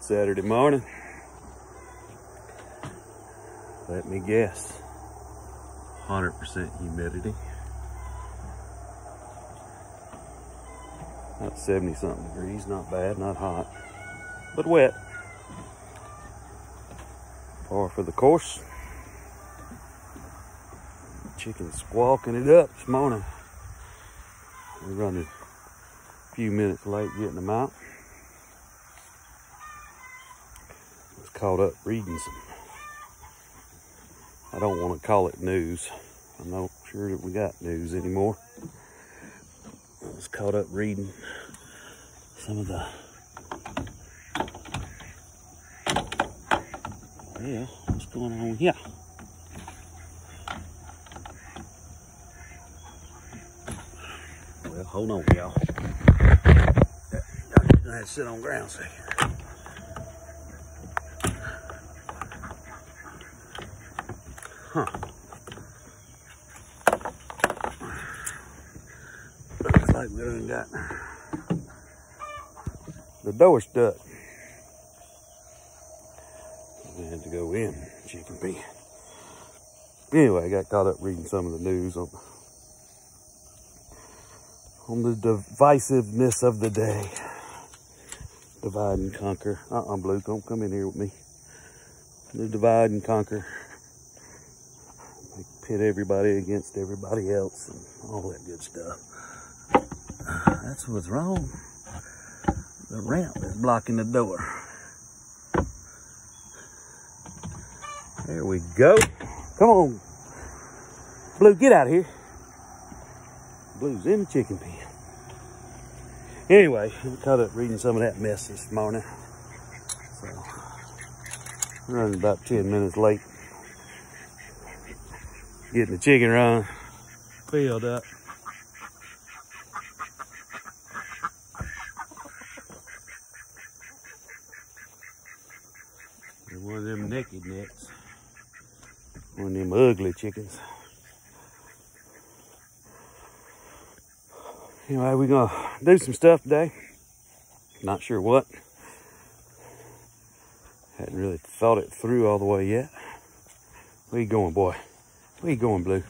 Good Saturday morning. Let me guess. 100% humidity. About 70 something degrees, not bad, not hot, but wet. Par for the course. Chicken squawking it up this morning. We're running a few minutes late getting them out. Was caught up reading some. I don't want to call it news. I'm not sure that we got news anymore. I was caught up reading some of the. Yeah, what's going on here? Well, hold on, y'all. Y'all just sit on ground a second. Huh. Looks like we done got the door stuck. We had to go in, chicken pen. Anyway, I got caught up reading some of the news on on the divisiveness of the day. Divide and conquer. Uh-uh, Blue, don't come in here with me. The divide and conquer. Pit everybody against everybody else and all that good stuff. That's what's wrong. The ramp is blocking the door. There we go. Come on. Blue, get out of here. Blue's in the chicken pen. Anyway, I caught up reading some of that mess this morning. So, running about 10 minutes late. Getting the chicken run filled up. And one of them naked necks. One of them ugly chickens. Anyway, we're gonna do some stuff today. Not sure what. Hadn't really thought it through all the way yet. Where you going, boy? Where you going, Blue?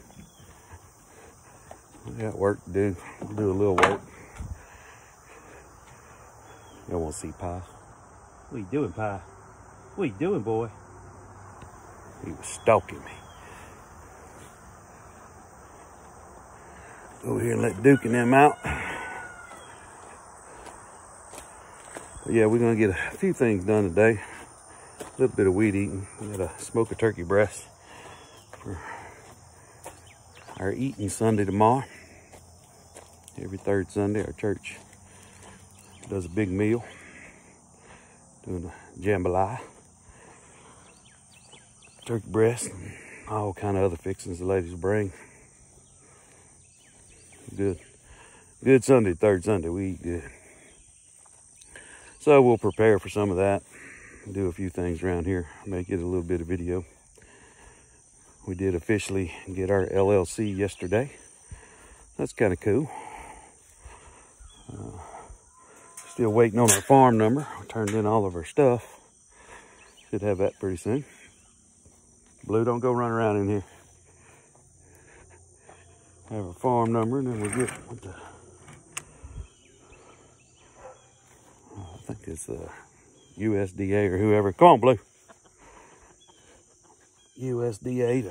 We got work to do. We'll do a little work. You don't want to see Pie. What are you doing, Pie? What are you doing, boy? He was stalking me. Go here and let Duke and them out. But yeah, we're gonna get a few things done today. A little bit of weed eating. We gotta smoke a turkey breast for our eating Sunday tomorrow. Every third Sunday, our church does a big meal, doing a jambalaya, turkey breast, and all kind of other fixings the ladies bring. Good, good Sunday, third Sunday, we eat good. So we'll prepare for some of that, do a few things around here, make it a little bit of video. We did officially get our LLC yesterday. That's kind of cool. Uh, still waiting on our farm number. We turned in all of our stuff. Should have that pretty soon. Blue, don't go run around in here. Have a farm number and then we'll get what the I think it's the USDA or whoever. Come on, Blue. USDA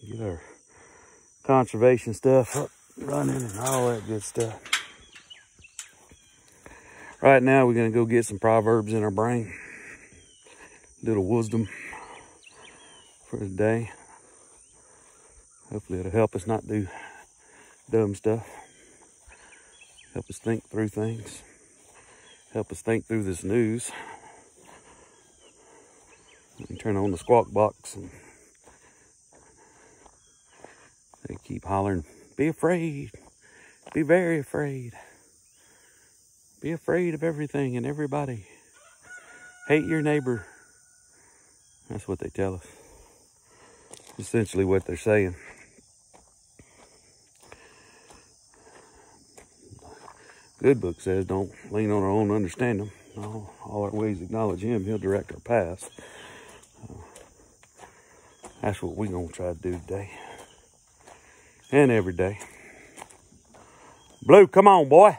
to get our conservation stuff up running and all that good stuff. Right now, we're going to go get some proverbs in our brain, little wisdom for the day. Hopefully, it'll help us not do dumb stuff, help us think through things, help us think through this news. Turn on the squawk box and they keep hollering, be afraid, be very afraid. Be afraid of everything and everybody. Hate your neighbor. That's what they tell us. Essentially what they're saying. Good book says don't lean on our own understanding. all our ways acknowledge him. He'll direct our paths. That's what we're going to try to do today. And every day. Blue, come on, boy.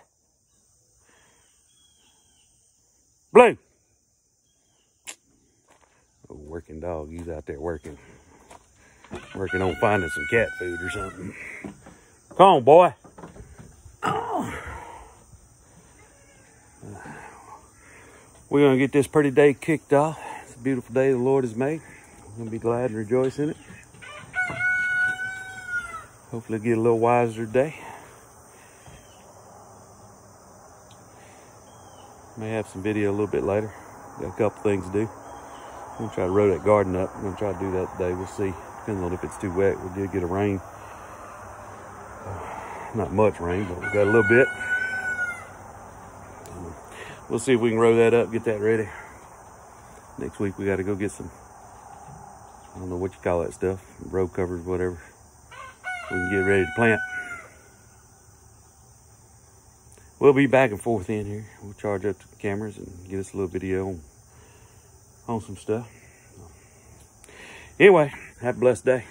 Blue. Oh, working dog. He's out there working. Working on finding some cat food or something. Come on, boy. We're going to get this pretty day kicked off. It's a beautiful day the Lord has made. To be glad and rejoice in it. Hopefully get a little wiser today. May have some video a little bit later. Got a couple things to do. I'm to try to row that garden up. I'm to try to do that today. We'll see. Depends on if it's too wet. We did get a rain. Uh, not much rain, but we got a little bit. We'll see if we can row that up, get that ready. Next week we got to go get some, I don't know what you call that stuff, row covers, whatever. We can get ready to plant. We'll be back and forth in here. We'll charge up the cameras and get us a little video on, on some stuff. Anyway, have a blessed day.